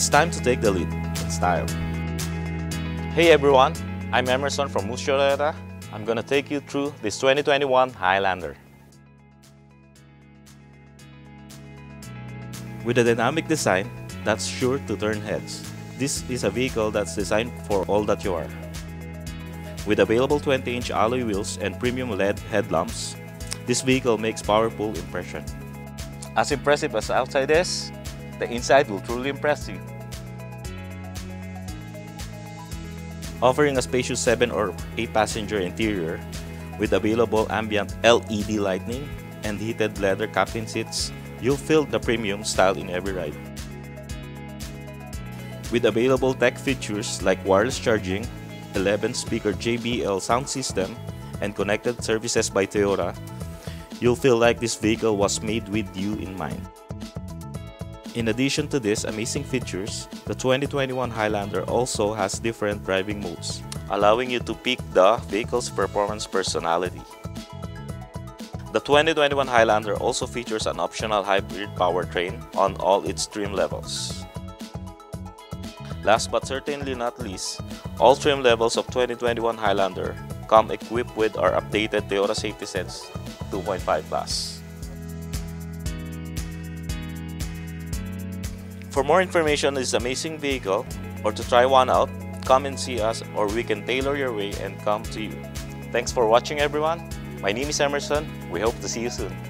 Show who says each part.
Speaker 1: It's time to take the lead in style. Hey everyone, I'm Emerson from Moose. I'm gonna take you through this 2021 Highlander. With a dynamic design that's sure to turn heads, this is a vehicle that's designed for all that you are. With available 20-inch alloy wheels and premium LED headlamps, this vehicle makes powerful impression. As impressive as outside is, the inside will truly impress you. Offering a spacious 7 or 8 passenger interior with available ambient LED lighting and heated leather captain seats, you'll feel the premium style in every ride. With available tech features like wireless charging, 11 speaker JBL sound system, and connected services by Toyota, you'll feel like this vehicle was made with you in mind. In addition to these amazing features, the 2021 Highlander also has different driving modes, allowing you to pick the vehicle's performance personality. The 2021 Highlander also features an optional hybrid powertrain on all its trim levels. Last but certainly not least, all trim levels of 2021 Highlander come equipped with our updated Toyota Safety Sense 2.5 Plus. For more information on this amazing vehicle or to try one out, come and see us or we can tailor your way and come to you. Thanks for watching everyone. My name is Emerson. We hope to see you soon.